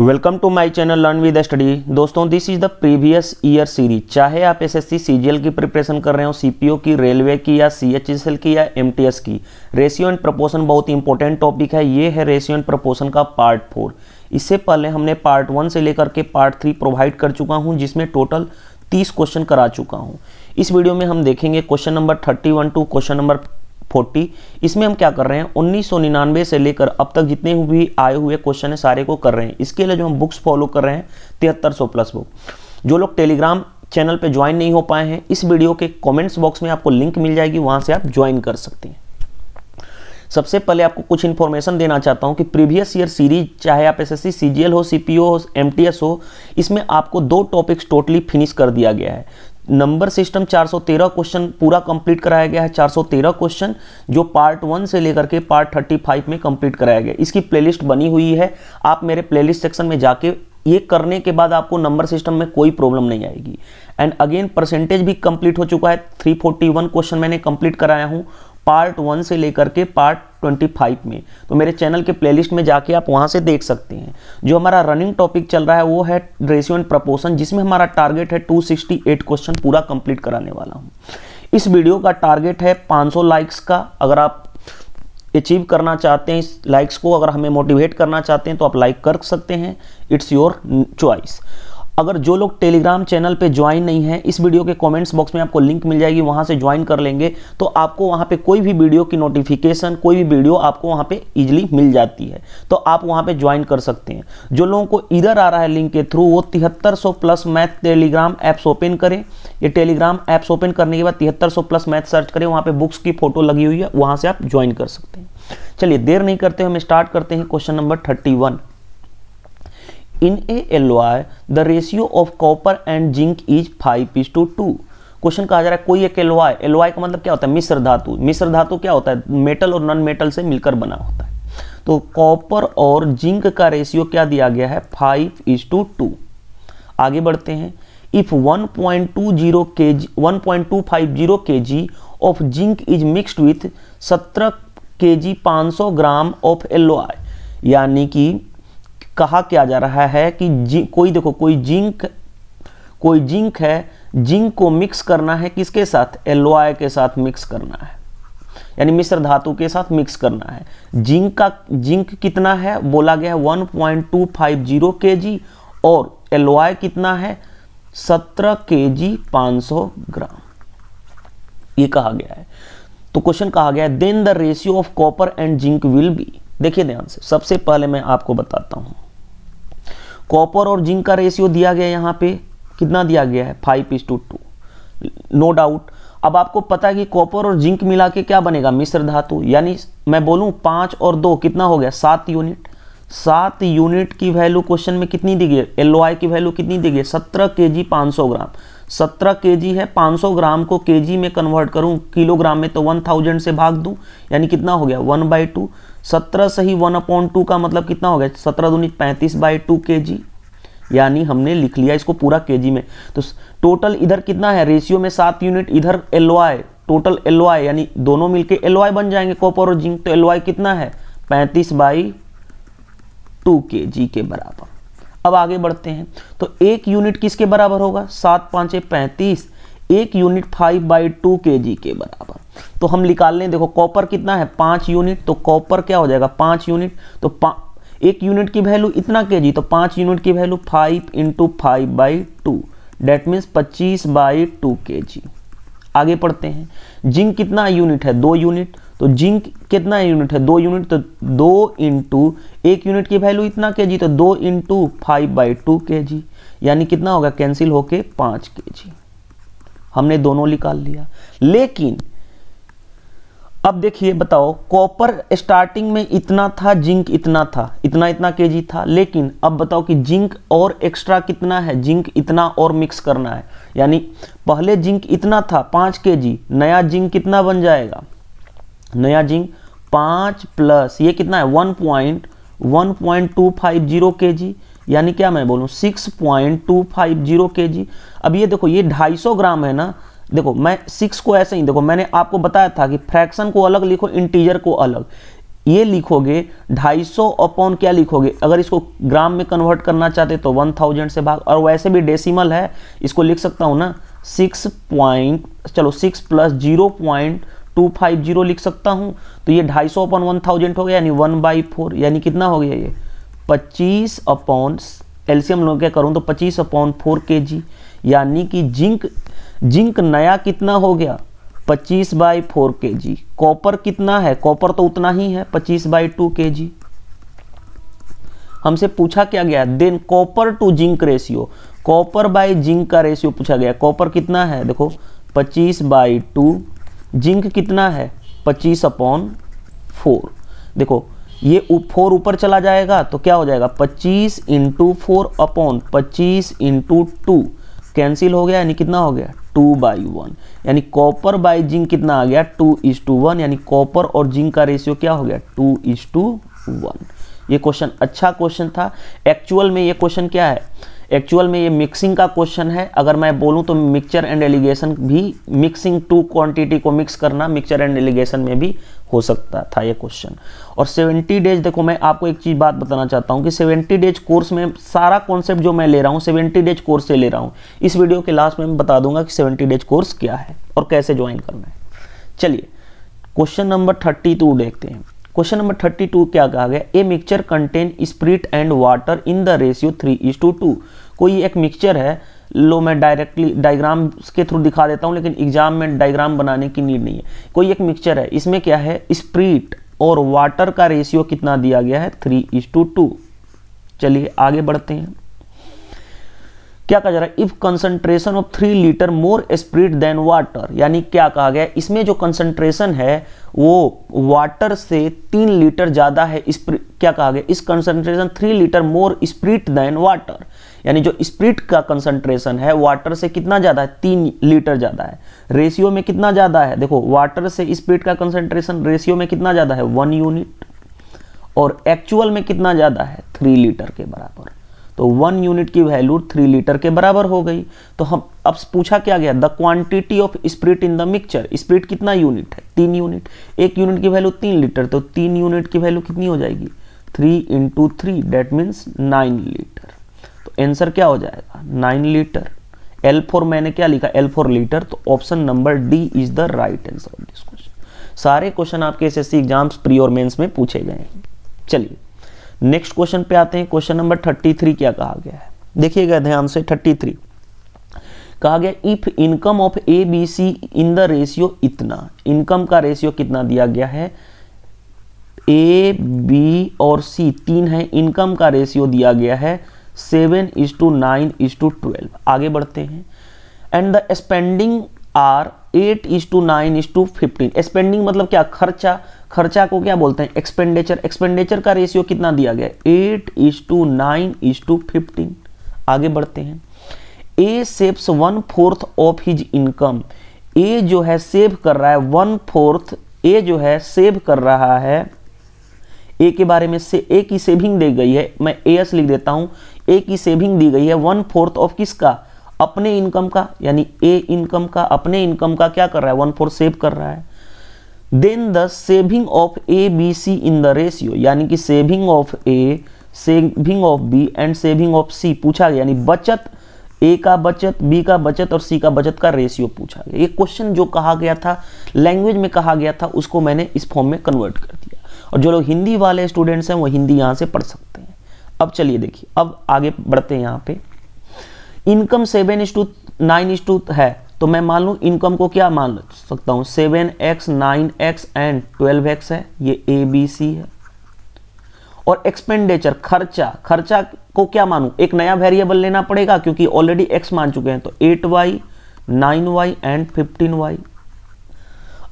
Welcome to my channel learn with study दोस्तों this is the previous year series चाहे आप SSC CGL की preparation कर रहे हो सीपीओ की रेलवे की, या सीएचएसएल की, या एमटीएस की रेशियो एंड प्रपोर्शन बहुत ही इंपॉर्टेंट टॉपिक है. ये है रेशियो एंड प्रपोर्शन का पार्ट फोर इससे पहले हमने पार्ट वन से लेकर के पार्ट थ्री प्रोवाइड कर चुका हूँ, जिसमें टोटल तीस क्वेश्चन करा चुका हूँ। इस वीडियो में हम देखेंगे question number thirty one to question number forty. इसमें हम क्या कर रहे हैं? उन्नीस से लेकर अब तक जितने भी आए हुए क्वेश्चन है, सारे को कर रहे हैं। इसके लिए जो हम बुक्स फॉलो कर रहे हैं, तिहत्तर प्लस बुक जो लोग टेलीग्राम चैनल पे ज्वाइन नहीं हो पाए हैं, इस वीडियो के कमेंट्स बॉक्स में आपको लिंक मिल जाएगी, वहाँ से आप ज्वाइन कर सकते हैं। सबसे पहले आपको कुछ इन्फॉर्मेशन देना चाहता हूँ कि प्रीवियस ईयर सीरीज़ चाहे आप एसएससी सीजीएल हो सीपीओ हो एमटीएस हो, इसमें आपको दो टॉपिक्स टोटली फिनिश कर दिया गया है। नंबर सिस्टम 413 क्वेश्चन पूरा कंप्लीट कराया गया है 413 क्वेश्चन जो पार्ट वन से लेकर के पार्ट 35 में कंप्लीट कराया गया। इसकी प्लेलिस्ट बनी हुई है। आप मेरे प्लेलिस्ट सेक्शन में जाके ये करने के बाद आपको नंबर सिस्टम में कोई प्रॉब्लम नहीं आएगी। एंड अगेन परसेंटेज भी कंप्लीट हो चुका है। 341 क्वेश्चन मैंने कंप्लीट कराया हूँ। पार्ट वन से लेकर के पार्ट ट्वेंटी फाइव में। तो मेरे चैनल के प्लेलिस्ट में जाके आप वहाँ से देख सकते हैं। जो हमारा रनिंग टॉपिक चल रहा है, वो है रेशियो एंड प्रपोर्शन जिसमें हमारा टारगेट है 268 क्वेश्चन पूरा कंप्लीट कराने वाला हूँ। इस वीडियो का टारगेट है 500 लाइक्स का। अगर आप अचीव करना चाहते हैं इस लाइक्स को, अगर हमें मोटिवेट करना चाहते हैं तो आप लाइक कर सकते हैं। इट्स योर चॉइस अगर जो लोग टेलीग्राम चैनल पे ज्वाइन नहीं है, इस वीडियो के कमेंट्स बॉक्स में आपको लिंक मिल जाएगी, वहाँ से ज्वाइन कर लेंगे तो आपको वहाँ पे कोई भी वीडियो की नोटिफिकेशन कोई भी वीडियो आपको वहाँ पे इजीली मिल जाती है। तो आप वहाँ पे ज्वाइन कर सकते हैं। जो लोगों को इधर आ रहा है लिंक के थ्रू वो तिहत्तर plus math Telegram apps open करें। ये टेलीग्राम ऐप्स ओपन करने के बाद तिहत्तर प्लस मैथ सर्च करें, वहाँ पे बुक्स की फ़ोटो लगी हुई है, वहाँ से आप ज्वाइन कर सकते हैं। चलिए, देर नहीं करते, हम स्टार्ट करते हैं question number thirty in a alloy the ratio of copper and zinc is 5 is to 2 question कहा जा रहा है, कोई एक एलोवाय एलोवाय का मतलब क्या होता है? मिश्र धातु। मिश्र धातु क्या होता है? मेटल और नॉन मेटल से मिलकर बना होता है। तो कॉपर और जिंक का रेशियो क्या दिया गया है? फाइव इज़ टू टू आगे बढ़ते हैं। If 1.20 kg 1.250 kg of zinc is mixed with 17 kg 500 gram of alloy यानी कि कहा क्या जा रहा है कि कोई देखो, कोई जिंक कोई जिंक है, जिंक को मिक्स करना है किसके साथ? एलोआई के साथ मिक्स करना है। यानी मिश्र धातु के साथ मिक्स करना है। जिंक का, जिंक कितना है? बोला गया है 1.250 केजी और एलोआई कितना है? 17 केजी 500 ग्राम। ये कहा गया है। तो क्वेश्चन कहा गया है then the ratio of copper and zinc will be देखिए ध्यान से, सबसे पहले मैं आपको बताता हूँ। कॉपर और जिंक का रेशियो दिया गया यहाँ पे। कितना दिया गया है? Five is to two no doubt अब आपको पता है कि कॉपर और जिंक मिला के क्या बनेगा? मिश्र धातु। यानी मैं बोलूँ पाँच और दो कितना हो गया? सात यूनिट सात यूनिट की वैल्यू क्वेश्चन में कितनी दी गई? एल की वैल्यू कितनी दी गई? सत्रह के जी पाँच सौ ग्राम। सत्रह के जी है, पाँच सौ ग्राम को के जी में कन्वर्ट करूँ, किलोग्राम में तो वन थाउज़ेंड से भाग दूँ। यानी कितना हो गया? वन बाई टू सत्रह से ही वन अपॉन टू का मतलब कितना हो गया? सत्रह दूनी पैंतीस बाई टू के जी यानी हमने लिख लिया इसको पूरा के जी में। तो टोटल इधर कितना है? रेशियो में सात यूनिट, इधर एलवाई टोटल एलवाई यानी दोनों मिलके एल बन जाएँगे कॉपर और जिंक। तो एलवाई कितना है? पैंतीस बाई टू के जी के बराबर। अब आगे बढ़ते हैं। तो एक यूनिट किसके बराबर होगा? सात, पाँच पैंतीस। एक unit five by two K जी के बराबर। तो हम निकाल लें, देखो कॉपर कितना है? पाँच यूनिट तो कॉपर क्या हो जाएगा? पाँच यूनिट तो एक यूनिट की वैल्यू इतना के जी तो पाँच यूनिट की value five into five by two. That means पच्चीस बाई टू के जी। आगे पढ़ते हैं। जिंक कितना यूनिट है? दो यूनिट। तो जिंक कितना यूनिट है? दो यूनिट तो दो इंटू एक यूनिट की वैल्यू इतना के जी तो दो into five by two K G. यानी कितना होगा? कैंसिल होके पाँच के जी। हमने दोनों निकाल लिया। लेकिन, अब देखिए, बताओ कॉपर स्टार्टिंग में इतना था जिंक इतना था, इतना इतना केजी था, लेकिन अब बताओ कि जिंक और एक्स्ट्रा कितना है? जिंक इतना और मिक्स करना है। यानी, पहले जिंक इतना था, पाँच के नया जिंक कितना बन जाएगा? नया जिंक पाँच प्लस ये कितना है? One point one point two five zero K G यानी क्या मैं बोलूँ six point two five zero K G अब ये देखो, ये ढाई सौ ग्राम है ना, देखो, मैं सिक्स को ऐसे ही, देखो, मैंने आपको बताया था कि फ्रैक्शन को अलग लिखो इंटीजर को अलग। ये लिखोगे 250 अपॉन क्या लिखोगे? अगर इसको ग्राम में कन्वर्ट करना चाहते तो 1000 से भाग, और वैसे भी डेसिमल है, इसको लिख सकता हूँ ना सिक्स पॉइंट चलो six plus zero point two five zero लिख सकता हूँ। तो ये ढाई सौ अपॉन वन थाउज़ेंड हो गया, यानी वन बाई फोर यानी कितना हो गया ये? पच्चीस अपॉन एल्सियम लोग क्या करूँ तो पच्चीस अपॉन फोर के जी यानी कि जिंक जिंक नया कितना हो गया? पच्चीस बाई फोर के जी कॉपर कितना है? कॉपर तो उतना ही है, पच्चीस बाई टू के जी हमसे पूछा क्या गया? Than copper to zinc ratio. Copper by zinc का रेशियो पूछा गया। कॉपर कितना है? देखो 25 बाई टू, जिंक कितना है? 25 अपॉन फोर। देखो ये फोर ऊपर चला जाएगा तो क्या हो जाएगा? 25 इंटू फोर अपॉन पच्चीस इंटू टू कैंसिल हो गया, यानी कितना हो गया? टू बाई वन यानी कॉपर बाई जिंक कितना आ गया? टू इज़ टू वन यानी कॉपर और जिंक का रेशियो क्या हो गया? टू इज़ टू वन ये क्वेश्चन अच्छा क्वेश्चन था। एक्चुअल में ये क्वेश्चन क्या है? एक्चुअल में ये मिक्सिंग का क्वेश्चन है। अगर मैं बोलूँ तो मिक्सचर एंड एलिगेशन भी मिक्सिंग टू क्वांटिटी को मिक्स करना मिक्सचर एंड एलिगेशन में भी हो सकता था ये क्वेश्चन और 70 डेज़ देखो मैं आपको एक चीज़ बात बताना चाहता हूँ कि 70 डेज़ कोर्स में सारा कॉन्सेप्ट जो मैं ले रहा हूँ 70 डेज़ कोर्स से ले रहा हूँ, इस वीडियो के लास्ट में मैं बता दूँगा कि 70 डेज़ कोर्स क्या है और कैसे ज्वाइन करना है. चलिए क्वेश्चन नंबर थर्टी देखते हैं. क्वेश्चन नंबर थर्टी टू क्या कहा गया? A mixture contain spirit and water in the ratio three to two कोई एक मिक्सचर है लो, मैं डायरेक्टली डायग्राम के थ्रू दिखा देता हूँ, लेकिन एग्ज़ाम में डायग्राम बनाने की नीड नहीं है। कोई एक मिक्सचर है। इसमें क्या है? स्प्रिट और वाटर का रेशियो कितना दिया गया है? थ्री इज़ टू टू चलिए, आगे बढ़ते हैं। क्या कहा जा रहा है? If concentration of three litre more spirit than water यानी क्या कहा गया? इसमें जो कंसंट्रेशन है, वो वाटर से तीन लीटर ज़्यादा है। क्या कहा गया? इस concentration three litre more spirit than water यानी जो स्प्रिट का कंसंट्रेशन है वाटर से कितना ज़्यादा है? तीन लीटर ज़्यादा है। रेशियो में कितना ज़्यादा है? देखो वाटर से स्प्रिट का कंसंट्रेशन रेशियो में कितना ज़्यादा है? वन यूनिट और एक्चुअल में कितना ज़्यादा है? थ्री लीटर के बराबर। तो वन यूनिट की वैल्यू थ्री लीटर के बराबर हो गई। तो हम, अब पूछा क्या गया? The quantity of spirit in the mixture spirit कितना यूनिट है? तीन यूनिट एक यूनिट की वैल्यू तीन लीटर तो तीन यूनिट की वैल्यू कितनी हो जाएगी? Three into three that means nine litre answer क्या हो जाएगा? Nine litre. एल फोर मैंने क्या लिखा? L four litre. तो option number D is the right answer of this question सारे क्वेश्चन आपके एसएससी एग्ज़ाम्स प्री और मेंस में पूछे गए हैं। चलिए नेक्स्ट क्वेश्चन पे आते हैं। क्वेश्चन नंबर थर्टी थ्री क्या कहा गया है? देखिएगा ध्यान से थर्टी थ्री कहा गया if income of A B C in the ratio इतना। इनकम का रेशियो कितना दिया गया है? ए बी और सी तीन है। इनकम का रेशियो दिया गया है seven is to nine is to twelve. आगे बढ़ते हैं। And the spending are eight is to nine is to fifteen spending मतलब क्या? खर्चा। खर्चा को क्या बोलते हैं? एक्सपेंडिचर एक्सपेंडिचर का रेशियो कितना दिया गया? Eight is to nine is to fifteen आगे बढ़ते हैं। A saves one fourth of his income A जो है सेव कर रहा है। वन फोर्थ ए जो है सेव कर रहा है। ए के बारे में से ए की सेविंग दे गई है। मैं एस लिख देता हूँ। ए की सेविंग दी गई है वन फोर्थ ऑफ़ किसका? अपने इनकम का, यानी ए इनकम का, अपने इनकम का क्या कर रहा है? वन फोर्थ सेव कर रहा है। Then the saving of A B C in the ratio यानी कि saving of A saving of B and saving of C पूछा गया, यानी बचत ए का बचत बी का बचत और सी का बचत का रेशियो पूछा गया। ये क्वेश्चन जो कहा गया था लैंग्वेज में कहा गया था, उसको मैंने इस फॉर्म में कन्वर्ट कर दिया। और जो लोग हिंदी वाले स्टूडेंट्स हैं, वो हिंदी यहाँ से पढ़ सकते हैं। अब चलिए देखिए, अब आगे बढ़ते हैं यहाँ पे। Income seven is to nine is to है तो मैं मान लू इनकम को क्या मान सकता हूँ? Seven x, nine x and twelve x है, ये ए, बी, सी है। और एक्सपेंडिचर, खर्चा खर्चा को क्या मानू? एक नया वेरिएबल लेना पड़ेगा क्योंकि ऑलरेडी एक्स मान चुके हैं तो eight y nine y and fifteen y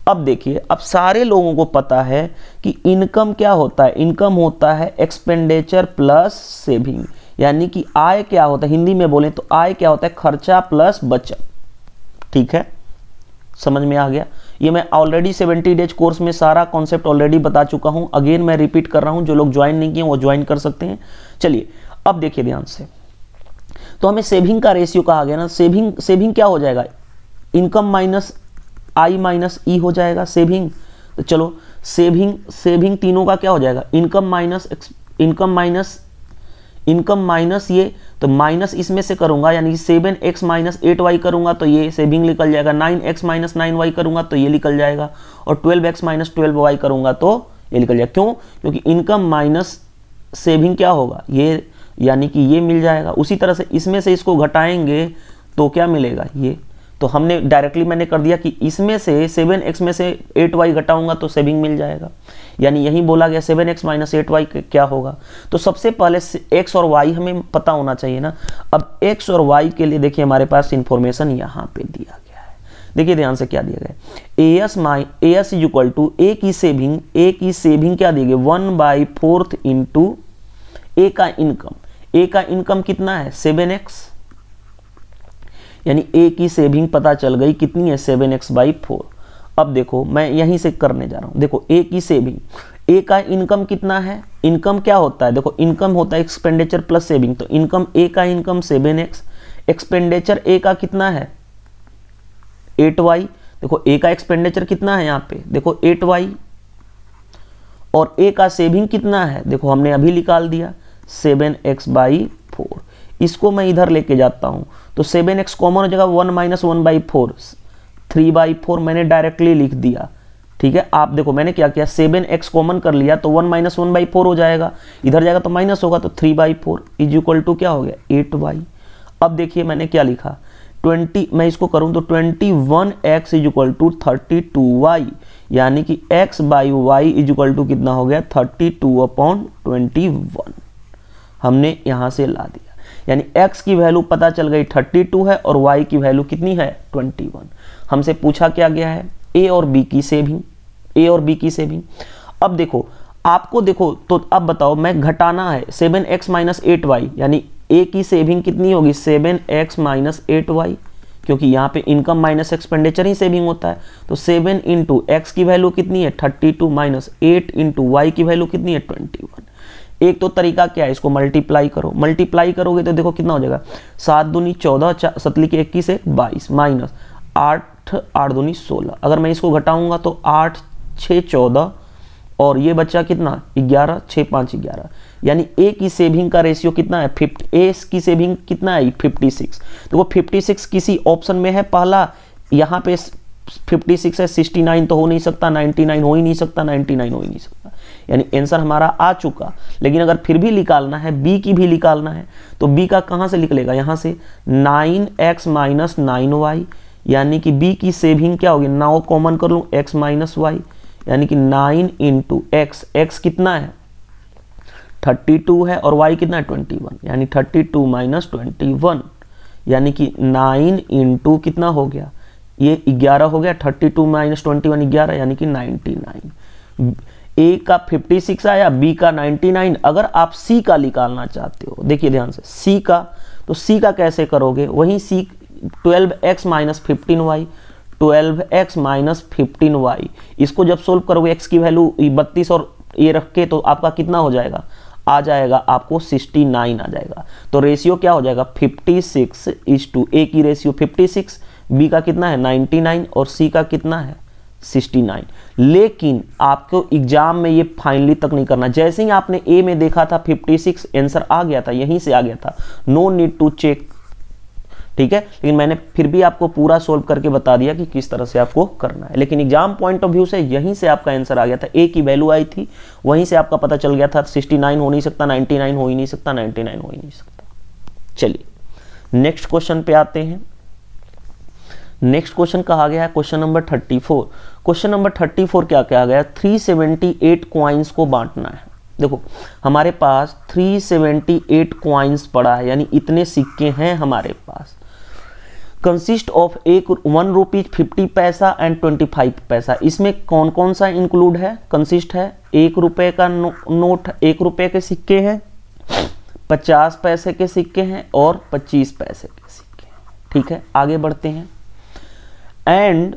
अब देखिए, अब सारे लोगों को पता है कि इनकम क्या होता है। इनकम होता है एक्सपेंडिचर प्लस सेविंग। यानी कि आय क्या होता है? हिंदी में बोले तो आय क्या होता है? खर्चा प्लस बचत। ठीक है? समझ में आ गया? ये मैं ऑलरेडी 70 डेज़ कोर्स में सारा कॉन्सेप्ट ऑलरेडी बता चुका हूँ। अगेन मैं रिपीट कर रहा हूँ। जो लोग ज्वाइन नहीं किए, वो ज्वाइन कर सकते हैं। चलिए, अब देखिए ध्यान से। तो हमें सेविंग का रेशियो कहा गया ना? सेविंग सेविंग क्या हो जाएगा? Income minus I minus E हो जाएगा सेविंग तो चलो सेविंग सेविंग तीनों का क्या हो जाएगा? Income minus income minus income minus ये तो माइनस इसमें से करूँगा, यानी seven x minus eight y करूँगा तो ये सेविंग निकल जाएगा. Nine x minus nine y करूँगा तो ये निकल जाएगा. और twelve x minus twelve y करूँगा तो ये निकल जाएगा. क्यों? क्योंकि इनकम माइनस सेविंग क्या होगा? ये यानी कि ये मिल जाएगा. उसी तरह से इसमें से इसको घटाएँगे तो क्या मिलेगा? ये तो हमने डायरेक्टली मैंने कर दिया कि इसमें से सेवन एक्स में से एट वाई घटाऊँगा तो सेविंग मिल जाएगा। यानी यही बोला गया seven x minus eight y क्या होगा? तो सबसे पहले एक्स और वाई हमें पता होना चाहिए ना। अब एक्स और वाई के लिए देखिए हमारे पास इंफॉर्मेशन यहाँ पे दिया गया है। देखिए ध्यान से क्या दिया गया A S my S is equal to A की सेविंग ए की सेविंग क्या दी गई one by fourth into A का इनकम ए का इनकम कितना है? सेवन एक्स यानी ए की सेविंग पता चल गई कितनी है? सेवन एक्स बाई फोर अब देखो, मैं यहीं से करने जा रहा हूँ। देखो ए की सेविंग ए का इनकम कितना है? इनकम क्या होता है? देखो इनकम होता है एक्सपेंडिचर प्लस सेविंग तो इनकम ए का income seven x expenditure A का कितना है? एट वाई देखो ए का एक्सपेंडिचर कितना है यहाँ पे? देखो एट वाई और ए का सेविंग कितना है? देखो, हमने अभी निकाल दिया सेवन एक्स बाई फोर इसको मैं इधर लेके जाता हूँ। तो सेवन एक्स कॉमन हो जाएगा one minus one by four. Three by four मैंने डायरेक्टली लिख दिया। ठीक है? आप देखो, मैंने क्या किया? सेवन एक्स कॉमन कर लिया तो one minus one by four हो जाएगा। इधर जाएगा तो माइनस होगा तो three by four is equal to क्या हो गया? Eight y. अब देखिए मैंने क्या लिखा? ट्वेंटी, मैं इसको करूँ तो twenty one x is equal to thirty two y. यानी कि x by y is equal to कितना हो गया? Thirty two upon twenty one. हमने यहाँ से ला दिया। यानी x की वैल्यू पता चल गई 32 है और y की वैल्यू कितनी है 21 हमसे पूछा क्या गया है? A और b की सेविंग a और b की सेविंग अब देखो, आपको देखो तो अब बताओ, मैं घटाना है 7x x minus eight y यानी a की सेविंग कितनी होगी? 7x x minus eight Y क्योंकि यहाँ पे इनकम माइनस एक्सपेंडिचर ही सेविंग होता है। तो 7 इंटू एक्स की वैल्यू कितनी है? 32 माइनस एट इंटू वाई की वैल्यू कितनी है? 21 एक तो तरीका क्या है, इसको मल्टीप्लाई करो। मल्टीप्लाई करोगे तो देखो कितना हो जाएगा। सात दूनी चौदह सतली के इक्कीस एक बाईस माइनस आठ आठ दूनी सोलह। अगर मैं इसको घटाऊँगा तो आठ छः चौदह, और ये बच्चा कितना? ग्यारह छः पाँच, ग्यारह। यानी ए की सेविंग का रेशियो कितना है? फिफ्टी ए की सेविंग कितना है? फिफ्टी सिक्स तो वो फिफ्टी सिक्स किसी ऑप्शन में है, पहला यहाँ पे 56 है 69 तो हो नहीं सकता 99 हो ही नहीं सकता 99 हो ही नहीं सकता। यानी आंसर हमारा आ चुका। लेकिन अगर फिर भी निकालना है बी की भी निकालना है तो बी का कहाँ से निकलेगा? यहाँ से 9x x minus nine Y यानी कि बी की सेविंग क्या होगी? नाउ कॉमन कर लूँ, x माइनस वाई यानी कि 9 इंटू एक्स एक्स कितना है? 32 है और y कितना है? 21 यानी 32 माइनस ट्वेंटी वन यानी कि 9 इंटू कितना हो गया? ये 11 हो गया 32 टू माइनस ट्वेंटी वन ग्यारह, यानी कि 99 ए का 56 आया बी का 99 अगर आप सी का निकालना चाहते हो, देखिए ध्यान से सी का तो सी का कैसे करोगे? वहीं C 12x x minus fifteen y twelve x minus fifteen y इसको जब सोल्व करोगे, x की वैल्यू बत्तीस और ये रख के तो आपका कितना हो जाएगा? आ जाएगा आपको 69 आ जाएगा। तो रेशियो क्या हो जाएगा? 56 सिक्स इज़ टू ए की रेशियो 56 बी का कितना है? 99 और सी का कितना है? 69 लेकिन आपको एग्ज़ाम में ये फाइनली तक नहीं करना। जैसे ही आपने ए में देखा था 56 आंसर आ गया था, यहीं से आ गया था। नो नीड टू चेक ठीक है? लेकिन मैंने फिर भी आपको पूरा सोल्व करके बता दिया कि किस तरह से आपको करना है। लेकिन एग्ज़ाम पॉइंट ऑफ़ व्यू से यहीं से आपका आंसर आ गया था। ए की वैल्यू आई थी, वहीं से आपका पता चल गया था 69 हो नहीं सकता 99 हो ही नहीं सकता 99 हो ही नहीं सकता। चलिए नेक्स्ट क्वेश्चन पे आते हैं। नेक्स्ट क्वेश्चन कहा गया है क्वेश्चन नंबर 34 क्वेश्चन नंबर 34 क्या कहा गया 378 क्वाइंस को बांटना है। देखो हमारे पास 378 क्वाइंस पड़ा है यानी इतने सिक्के हैं हमारे पास। कंसिस्ट ऑफ़ एक one rupees fifty paisa and twenty five paisa इसमें कौन कौन सा इंक्लूड है? कंसिस्ट है एक रुपए का नो, नोट एक रुपए के सिक्के हैं पचास पैसे के सिक्के हैं और पच्चीस पैसे के सिक्के ठीक है आगे बढ़ते हैं। And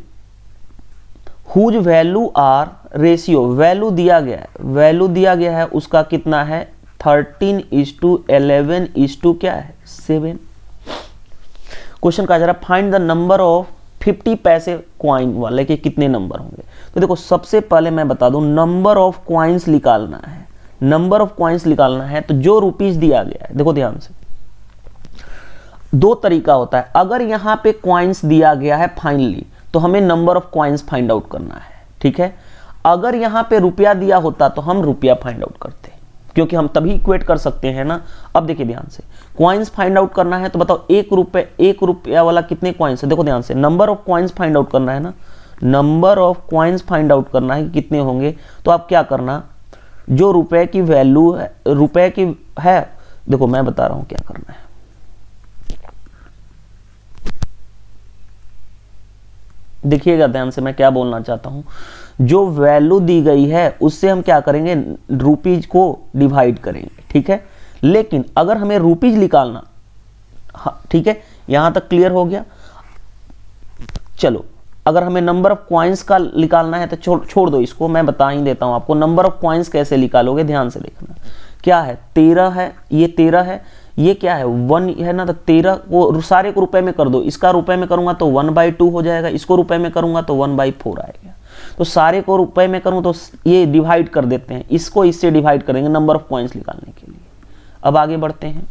whose value are ratio value दिया गया है। वैल्यू दिया गया है, उसका कितना है? Thirteen is to eleven is to क्या है? सेवन क्वेश्चन कहा जा रहा है फाइंड द नंबर ऑफ़ 50 पैसे क्वाइन वाले के कितने नंबर होंगे? तो देखो, सबसे पहले मैं बता दूँ नंबर ऑफ़ क्वाइंस निकालना है। नंबर ऑफ़ क्वाइंस निकालना है तो जो रुपीज़ दिया गया है, देखो ध्यान से। दो तरीका होता है। अगर यहाँ पे क्वाइंस दिया गया है फाइनली तो हमें number of coins find out करना है, ठीक है? अगर यहाँ पे रुपया दिया होता तो हम रुपया फाइंड आउट करते क्योंकि हम तभी इक्वेट कर सकते हैं ना। अब देखिए ध्यान से क्वाइंस फाइंड आउट करना है तो बताओ एक रुपये, एक रुपया वाला कितने क्वाइंस है? देखो ध्यान से number of coins find out करना है ना? Number of coins find out करना है कितने होंगे? तो आप क्या करना, जो रुपए की वैल्यू है रुपए की है, देखो मैं बता रहा हूँ क्या करना है। देखिएगा ध्यान से मैं क्या बोलना चाहता हूँ। जो वैल्यू दी गई है उससे हम क्या करेंगे? रुपीज़ को डिवाइड करेंगे ठीक है? लेकिन अगर हमें रुपीज़ निकालना हाँ, ठीक है? यहाँ तक क्लियर हो गया। चलो अगर हमें नंबर ऑफ़ क्वाइंस का निकालना है तो छोड़ छोड़ दो इसको मैं बता ही देता हूँ आपको। नंबर ऑफ़ क्वाइंस कैसे निकालोगे? ध्यान से देखना। क्या है? तेरह है ये तेरह है। ये क्या है? वन है ना तो तेरह को सारे को रुपए में कर दो। इसका रुपए में करूँगा तो वन बाई टू हो जाएगा। इसको रुपए में करूँगा तो वन बाई फोर आएगा। तो सारे को रुपए में करूँ तो ये डिवाइड कर देते हैं। इसको इससे डिवाइड करेंगे नंबर ऑफ़ पॉइंट्स निकालने के लिए। अब आगे बढ़ते हैं।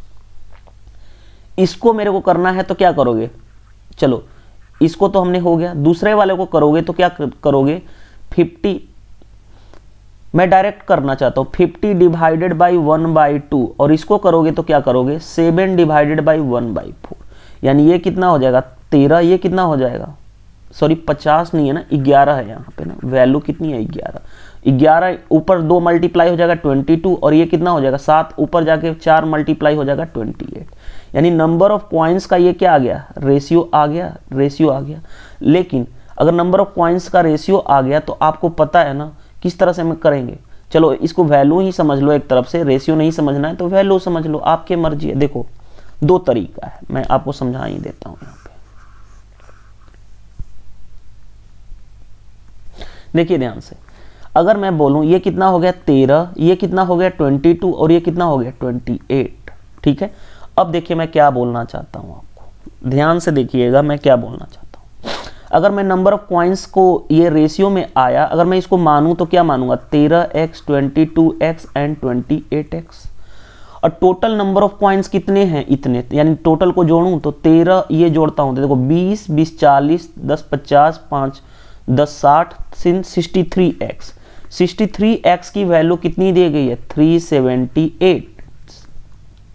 इसको मेरे को करना है तो क्या करोगे? चलो, इसको तो हमने हो गया। दूसरे वाले को करोगे तो क्या करोगे? फिफ्टी मैं डायरेक्ट करना चाहता हूँ। Fifty divided by one by two और इसको करोगे तो क्या करोगे? Seven divided by one by four यानी ये कितना हो जाएगा? तेरह, ये कितना हो जाएगा? सॉरी पचास नहीं है ना? ग्यारह है यहाँ पे ना। वैल्यू कितनी है? ग्यारह। ग्यारह, ऊपर दो मल्टीप्लाई हो जाएगा ट्वेंटी टू और ये कितना हो जाएगा? सात, ऊपर जाके चार मल्टीप्लाई हो जाएगा ट्वेंटी एट यानी नंबर ऑफ़ पॉइंट्स का ये क्या आ गया? रेशियो आ गया। रेशियो आ गया। लेकिन अगर नंबर ऑफ़ पॉइंट्स का रेशियो आ गया तो आपको पता है ना किस तरह से हम करेंगे? चलो, इसको वैल्यू ही समझ लो एक तरफ़ से रेशियो नहीं समझना है तो वैल्यू समझ लो, आपके मर्ज़ी है। देखो, दो तरीका है, मैं आपको समझा ही देता हूँ यहाँ पे। देखिए ध्यान से, अगर मैं बोलूँ, ये कितना हो गया तेरह, ये कितना हो गया ट्वेंटी टू और ये कितना हो गया ट्वेंटी एट ठीक है? अब देखिए मैं क्या बोलना चाहता हूँ आपको। ध्यान से देखिएगा मैं क्या बोलना चाहता अगर मैं नंबर ऑफ़ क्वाइंस को ये रेशियो में आया, अगर मैं इसको मानूं तो क्या मानूँगा? तेरह x twenty two x and twenty eight x और टोटल नंबर ऑफ़ क्वाइंस कितने हैं? इतने। यानी टोटल को जोड़ूं तो तेरह ये जोड़ता हूँ। तो देखो, बीस बीस चालीस, दस पचास, पाँच, दस साठ सिन sixty three x sixty three x की वैल्यू कितनी दी गई है? थ्री सेवेंटी एट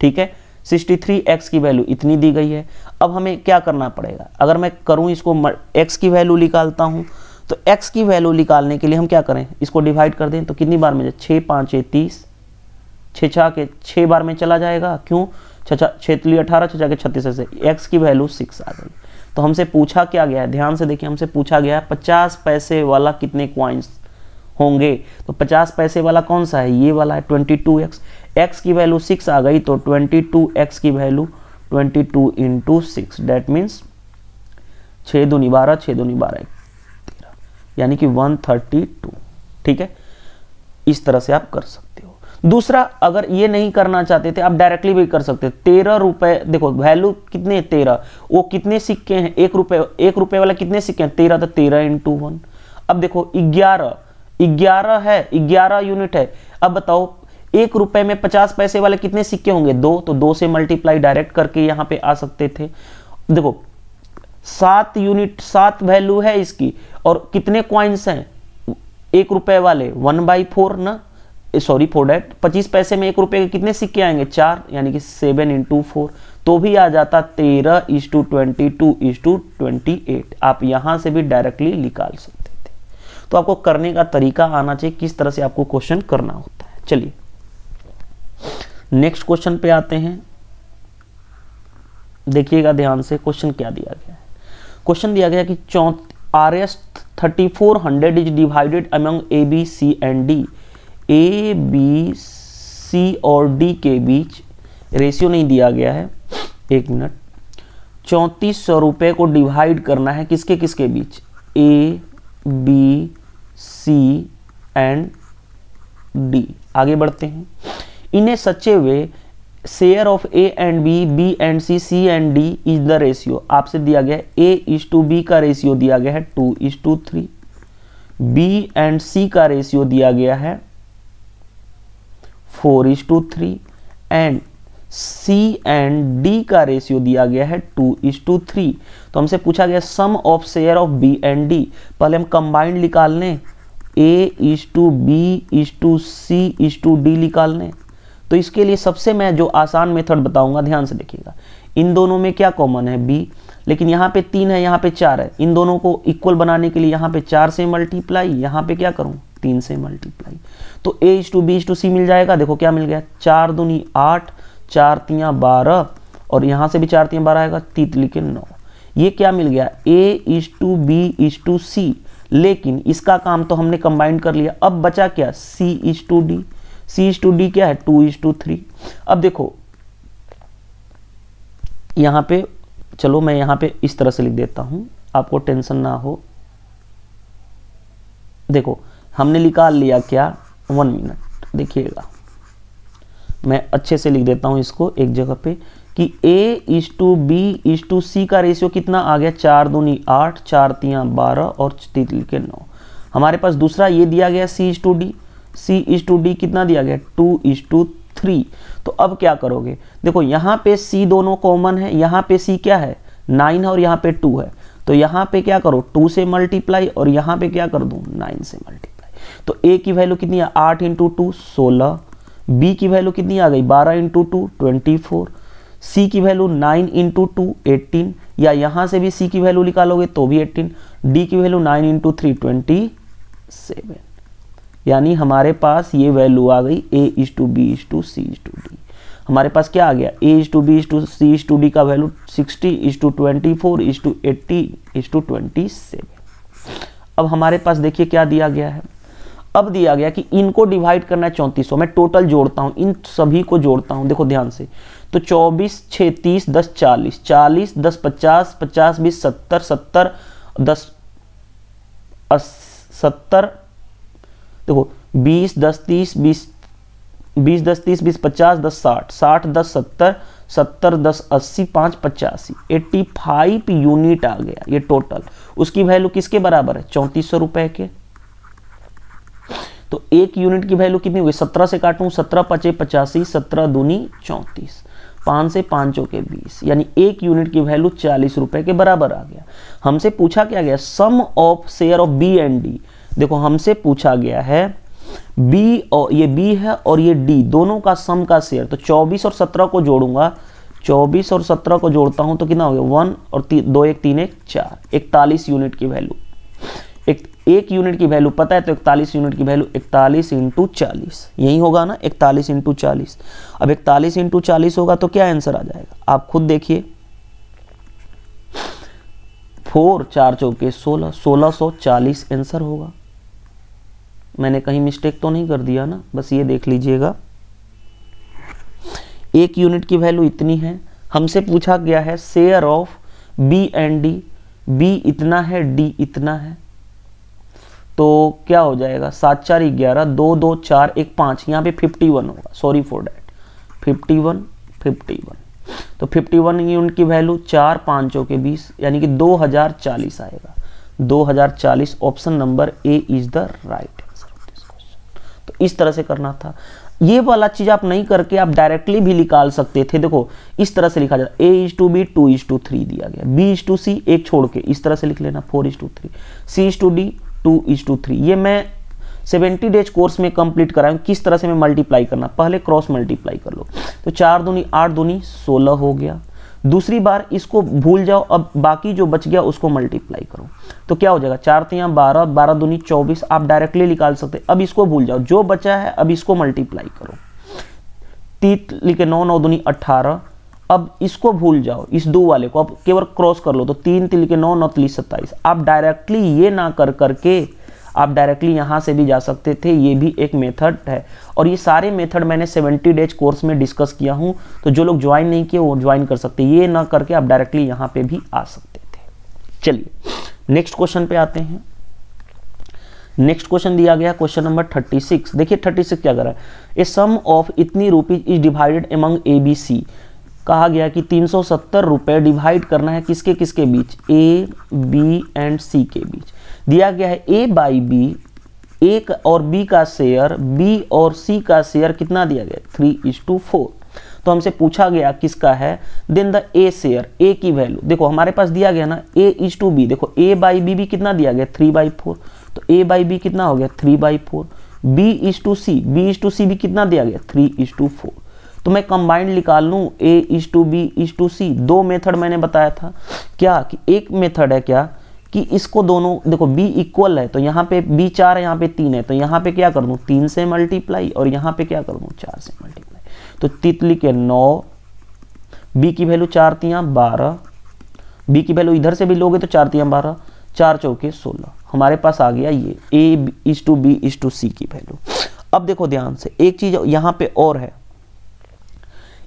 ठीक है? सिक्सटी थ्री एक्स की वैल्यू इतनी दी गई है। अब हमें क्या करना पड़ेगा? अगर मैं करूँ इसको एक्स की वैल्यू निकालता हूँ तो एक्स की वैल्यू निकालने के लिए हम क्या करें? इसको डिवाइड कर दें तो कितनी बार में छः पाँच तीस छः छः के छः बार में चला जाएगा। क्यों? छः छः अठारह छः के छत्तीस से एक्स की वैल्यू सिक्स आ गई तो हमसे पूछा क्या गया है? ध्यान से देखिए, हमसे पूछा गया है, पचास पैसे वाला कितने क्वाइंस होंगे? तो पचास पैसे वाला कौन सा है? ये वाला है ट्वेंटी टू एक्स एक्स की वैल्यू सिक्स आ गई तो ट्वेंटी टू एक्स की value twenty two into six that means छः दूनी बारह छः दूनी बारह तेरह, यानी कि वन थर्टी टू ठीक है? इस तरह से आप कर सकते हो। दूसरा, अगर ये नहीं करना चाहते थे, आप डायरेक्टली भी कर सकते तेरह रुपए, देखो वैल्यू कितने, तेरह, वो कितने सिक्के हैं? एक रुपए एक रुपए वाला कितने सिक्के हैं? तेरह तो तेरह इंटू वन अब देखो, ग्यारह ग्यारह है, ग्यारह यूनिट है। अब बताओ एक रुपए में पचास पैसे वाले कितने सिक्के होंगे? दो। तो दो से मल्टीप्लाई डायरेक्ट करके यहाँ पे आ सकते थे। देखो, सात यूनिट सात वैल्यू है इसकी, और कितने क्वाइंस हैं? एक रुपए वाले वन बाई फोर ना? सॉरी फोर डेट पच्चीस पैसे में एक रुपए के कितने सिक्के आएँगे? चार, यानी कि सेवन इंटू फोर तो भी आ जाता तेरह is to twenty two is to twenty eight आप यहाँ से भी डायरेक्टली निकाल सकते थे। तो आपको करने का तरीका आना चाहिए, किस तरह से आपको क्वेश्चन करना होता है। चलिए। नेक्स्ट क्वेश्चन पे आते हैं। देखिएगा ध्यान से, क्वेश्चन क्या दिया गया है? क्वेश्चन दिया गया कि चौथ R S thirty four hundred is divided among A B C and D A B C और डी के बीच रेशियो नहीं दिया गया है। एक मिनट। चौंतीस सौ रुपये को डिवाइड करना है किसके किसके बीच? A B C and D आगे बढ़ते हैं। इन्हें सच्चे वे share of A and B B and C C and D is the ratio आपसे दिया गया है ए इज़ टू बी का रेशियो दिया गया है two is to three B and C का रेशियो दिया गया है four is to three and C and D का रेशियो दिया गया है टू इज़ टू थ्री तो हमसे पूछा गया sum of share of B and D पहले हम कंबाइंड निकाल लें. A is to B is to C is to D निकाल लें. तो इसके लिए सबसे मैं जो आसान मेथड बताऊँगा, ध्यान से देखिएगा। इन दोनों में क्या कॉमन है? बी लेकिन यहाँ पे तीन है, यहाँ पे चार है। इन दोनों को इक्वल बनाने के लिए यहाँ पे चार से मल्टीप्लाई यहाँ पे क्या करूँ? तीन से मल्टीप्लाई तो A is to B is to C मिल जाएगा। देखो क्या मिल गया। चार दूनी आठ, चार तियाँ बारह, और यहाँ से भी चार तियाँ बारह आएगा, तीत लिखे नौ। ये क्या मिल गया? A is to B is to C लेकिन इसका काम तो हमने कंबाइंड कर लिया। अब बचा क्या? C is to D C is to D क्या है? Two is to three. अब देखो, यहाँ पे, चलो मैं यहाँ पे इस तरह से लिख देता हूँ, आपको टेंशन ना हो। देखो, हमने निकाल लिया क्या? वन मिनट, देखिएगा। मैं अच्छे से लिख देता हूँ इसको एक जगह पे कि A is to B is to C का रेशियो कितना आ गया? चार दूनी आठ, चार तिया बारह और तीन के नौ। हमारे पास दूसरा ये दिया गया C is to D C is to D कितना दिया गया? टू इज़ टू थ्री तो अब क्या करोगे? देखो, यहाँ पे सी दोनों कॉमन है, यहाँ पे सी क्या है? नाइन है और यहाँ पे टू है। तो यहाँ पे क्या करो? टू से मल्टीप्लाई और यहाँ पे क्या कर दू? नाइन से मल्टीप्लाई तो ए की वैल्यू कितनी है? आठ इंटू टू सोलह. बी की वैल्यू कितनी आ गई? बारह into two twenty four C की value nine into two eighteen या यहाँ से भी सी की वैल्यू निकालोगे तो भी एटीन डी की value nine into three twenty seven यानी हमारे पास ये वैल्यू आ गई A is to B is to C is to D हमारे पास क्या आ गया? A is to B is to C is to D का value sixty is to twenty four is to eighty is to twenty seven अब हमारे पास देखिए क्या दिया गया है। अब दिया गया कि इनको डिवाइड करना है चौंतीस मैं। टोटल जोड़ता हूँ। इन सभी को जोड़ता हूँ। देखो ध्यान से। तो चौबीस छः तीस, दस, चालीस। चालीस, दस, पचास पचास, बीस, सत्तर सत्तर, दस सत्तर देखो, बीस, दस, तीस, बीस बीस, दस, तीस, बीस, पचास, दस, साठ साठ, दस, सत्तर सत्तर, दस, अस्सी, पाँच, पचासी। एट्टी फाइव यूनिट आ गया, ये टोटल। उसकी वैल्यू किसके बराबर है? चौंतीस सौ रुपए के। तो एक यूनिट की वैल्यू कितनी हुई? सत्रह से काटूं, सत्रह पचे पचासी, सत्रह दूनी चौंतीस। पाँच से पाँचों के बीस, यानी एक यूनिट की वैल्यू चालीस रुपए के बराबर आ गया। हमसे पूछा क्या गया? Sum of share of B and D. देखो हमसे पूछा गया है बी और ये बी है और ये डी दोनों का सम का शेयर तो 24 और 17 को जोड़ूँगा। 24 और 17 को जोड़ता हूँ तो कितना हो गया? वन और ती, दो एक तीन एक चार इकतालीस यूनिट की वैल्यू एक एक यूनिट की वैल्यू पता है तो इकतालीस यूनिट की वैल्यू इकतालीस इंटू चालीस यही होगा ना? इकतालीस इंटू चालीस। अब इकतालीस इंटू चालीस होगा तो क्या आंसर आ जाएगा? आप खुद देखिए। फोर चार चौके सोलह सोलह सौ चालीस आंसर होगा। मैंने कहीं मिस्टेक तो नहीं कर दिया ना? बस ये देख लीजिएगा। एक यूनिट की वैल्यू इतनी है। हमसे पूछा गया है share of B and D B इतना है डी इतना है। तो क्या हो जाएगा? सात चार ग्यारह, दो दो, चार, एक, पाँच। यहाँ पे फिफ्टी वन होगा। Sorry for that fifty one fifty one तो फिफ्टी वन यूनिट की वैल्यू चार पाँचों के बीस, यानी कि दो हज़ार चालीस आएगा। दो हज़ार चालीस option number A is the right इस तरह से करना था। ये वाला चीज़ आप नहीं करके आप डायरेक्टली भी निकाल सकते थे। देखो, इस तरह से लिखा जाता A is to B two is to three दिया गया। बी इज़ टू सी एक छोड़ के इस तरह से लिख लेना four is to three C is to D two is to three ये मैं सेवेंटी डेज़ कोर्स में कंप्लीट कराऊँ, किस तरह से मैं मल्टीप्लाई करना, पहले क्रॉस मल्टीप्लाई कर लो। तो चार दूनी, आठ दूनी, सोलह हो गया। दूसरी बार इसको भूल जाओ, अब बाकी जो बच गया उसको मल्टीप्लाई करो। तो क्या हो जाएगा? चार तिया, बारह बारह दूनी, चौबीस, आप डायरेक्टली निकाल सकते। अब इसको भूल जाओ। जो बचा है, अब इसको मल्टीप्लाई करो। तीत लिखे नौ नौ दूनी अट्ठारह अब इसको भूल जाओ, इस दो वाले को। अब केवल क्रॉस कर लो तो तीन तिल के नौ नौ तिली सत्ताईस। आप डायरेक्टली ये ना कर, करके आप डायरेक्टली यहाँ से भी जा सकते थे, ये भी एक मेथड है। और ये सारे मेथड मैंने 70 डेज़ कोर्स में डिस्कस किया हूँ तो जो लोग ज्वाइन नहीं किए, वो ज्वाइन कर सकते ये ना करके आप डायरेक्टली यहाँ पे भी आ सकते थे। चलिए नेक्स्ट क्वेश्चन पे आते हैं। नेक्स्ट क्वेश्चन दिया गया क्वेश्चन नंबर 36 देखिए 36 क्या कर रहा है? ए सम ऑफ़ इतनी rupees is divided among A B C कहा गया कि 370 रुपए डिवाइड करना है किसके किसके बीच? ए बी एंड सी के बीच। दिया गया है ए बाई बी एक और बी का शेयर बी और सी का शेयर कितना दिया गया? थ्री इज़ टू फोर तो हमसे पूछा गया किसका है? Then the A share A की वैल्यू देखो, हमारे पास दिया गया ना ए इज़ टू बी देखो ए बाई बी भी कितना दिया गया? थ्री बाई फोर तो ए बाई बी कितना हो गया? Three by four B is to C B is to C भी कितना दिया गया? थ्री इज़ टू फोर तो मैं कंबाइंड निकाल लूँ A is to B is to C दो मेथड मैंने बताया था। क्या कि एक मेथड है क्या कि इसको दोनों, देखो b इक्वल है तो यहाँ पे b चार है, यहाँ पे तीन है तो यहाँ पे क्या कर दूँ? तीन से मल्टीप्लाई और यहाँ पे क्या कर दूँ? चार से मल्टीप्लाई तो तितली के नौ, b की वैल्यू चार तियाँ, बारह। B की वैल्यू इधर से भी लोगे तो चार तियाँ, बारह। चार चौके सोलह। हमारे पास आ गया ये a is to B is to C की वैल्यू अब देखो ध्यान से, एक चीज़ यहाँ पे और है।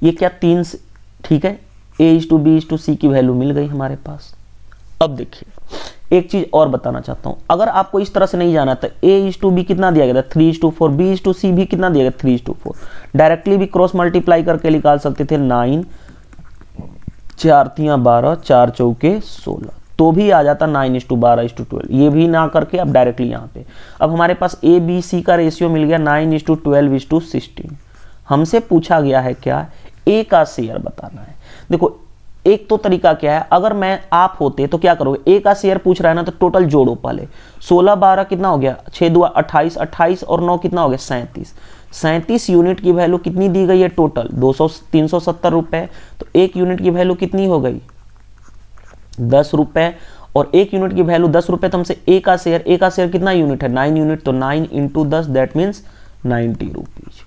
ये क्या तीन से ठीक है A is to B is to C की वैल्यू मिल गई हमारे पास अब देखिए एक चीज़ और बताना चाहता हूँ अगर आपको इस तरह से नहीं जाना तो ए इज़ टू बी कितना दिया गया था three is to four B is to C भी कितना दिया गया three is to four directly भी क्रॉस मल्टीप्लाई करके निकाल सकते थे नाइन चार तिया बारह चार चौके सोलह तो भी आ जाता नाइन इज़ टू बारह इज़ टू ट्वेल्व ये भी ना करके अब डायरेक्टली यहाँ पे अब हमारे पास ए बी सी का रेशियो मिल गया nine is to twelve is to sixteen हमसे पूछा गया है क्या ए का शेयर बताना है। देखो, एक तो तरीका क्या है? अगर मैं आप होते तो क्या करोगे? ए का शेयर पूछ रहा है ना तो टोटल जोड़ो पहले। 16 बारह कितना हो गया? छः दुआ अट्ठाईस अट्ठाईस और नौ कितना हो गया? सैंतीस। सैंतीस यूनिट की वैल्यू कितनी दी गई है टोटल दो सौ, तीन सौ सत्तर रुपए। तो एक यूनिट की वैल्यू कितनी हो गई? दस रुपए। और एक यूनिट की वैल्यू दस रुपए तो हमसे ए का शेयर। ए का शेयर कितना यूनिट है? नाइन यूनिट तो नाइन इंटू दस दैट मीन्स नाइनटी रुपीज़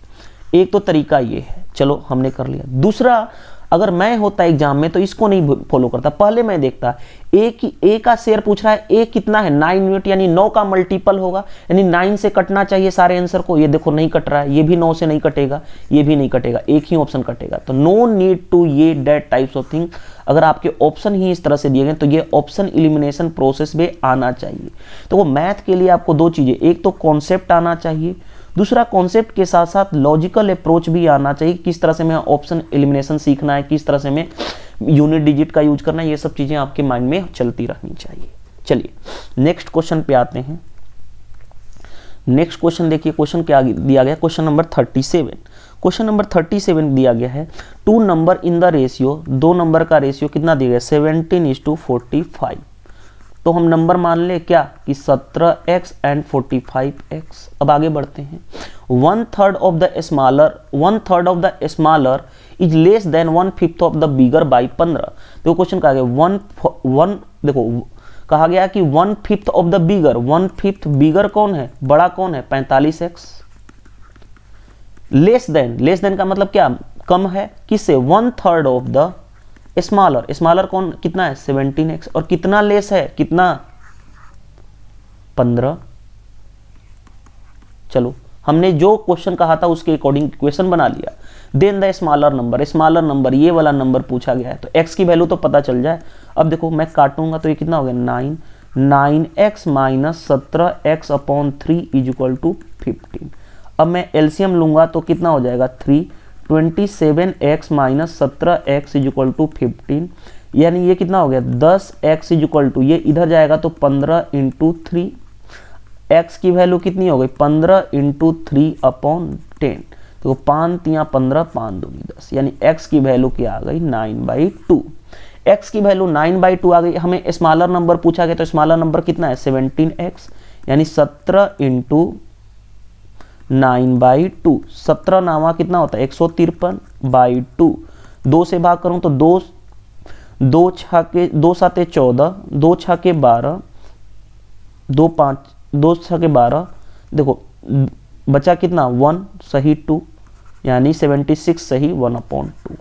एक तो तरीका ये है, चलो हमने कर लिया। दूसरा, अगर मैं होता एग्ज़ाम में तो इसको नहीं फॉलो करता। पहले मैं देखता ए की ए का शेयर पूछ रहा है, ए कितना है? नाइन यूनिट यानी नौ का मल्टीपल होगा। यानी नाइन से कटना चाहिए सारे आंसर को। ये देखो नहीं कट रहा है, ये भी नौ से नहीं कटेगा, ये भी नहीं कटेगा, एक ही ऑप्शन कटेगा। तो नो नीड टू ये डेट टाइप्स ऑफ़ थिंग अगर आपके ऑप्शन ही इस तरह से दिए गए तो ये ऑप्शन इलिमिनेशन प्रोसेस में आना चाहिए। तो वो मैथ के लिए आपको दो चीज़ें, एक तो कॉन्सेप्ट आना चाहिए दूसरा कॉन्सेप्ट के साथ साथ लॉजिकल अप्रोच भी आना चाहिए, किस तरह से मैं ऑप्शन एलिमिनेशन सीखना है, किस तरह से मैं यूनिट डिजिट का यूज़ करना है, ये सब चीज़ें आपके माइंड में चलती रहनी चाहिए। चलिए नेक्स्ट क्वेश्चन पे आते हैं। नेक्स्ट क्वेश्चन देखिए क्वेश्चन क्या दिया गया? Question number thirty seven question number thirty seven दिया गया है। Two number in the ratio दो नंबर का रेशियो कितना दिया गया? Seventeen is to forty five तो हम नंबर मान ले क्या? कि 17x एंड 45x अब आगे बढ़ते हैं। One third of the smaller one third of the smaller is less than one fifth of the bigger by पंद्रह। देखो क्वेश्चन कहा गया। वन वन देखो, कहा गया कि one fifth of the bigger one fifth bigger कौन है? बड़ा कौन है? पैंतालीस X less than less than का मतलब क्या? कम है। किससे? One third of the smaller smaller कौन, कितना है? सेवनटीन एक्स। और कितना लेस है? कितना? पंद्रह। चलो, हमने जो क्वेश्चन कहा था उसके अकॉर्डिंग क्वेश्चन बना लिया। Then the smaller number smaller number ये वाला नंबर पूछा गया है। तो एक्स की वैल्यू तो पता चल जाए। अब देखो, मैं काटूँगा तो ये कितना हो गया? नाइन नाइन एक्स माइनस सत्रह X upon three is equal to fifteen अब मैं एल्सियम लूँगा तो कितना हो जाएगा? Three twenty seven X minus सत्रह X is equal to fifteen यानी ये कितना हो गया? दस एक्स इज़ इक्वल टू ये इधर जाएगा तो पंद्रह इंटू थ्री एक्स की वैल्यू कितनी हो गई? पंद्रह इंटू थ्री अपॉन टेन तो पाँच तिया पंद्रह पाँच दूनी दस. यानी एक्स की वैल्यू क्या आ गई? नाइन बाई टू एक्स की वैल्यू नाइन बाई टू आ गई. हमें स्मॉलर नंबर पूछा गया तो स्मॉलर नंबर कितना है? सेवनटीन एक्स यानी सत्रह इंटू नाइन बाई टू। सत्रह नामा कितना होता है? एक सौ तिरपन बाई टू। दो से भाग करूँ तो दो दो छ के दो साते चौदह, दो छ के बारह, दो पाँच, दो छ के बारह। देखो, बचा कितना? वन सही टू, यानी सेवेंटी सिक्स सही वन अपॉन टू।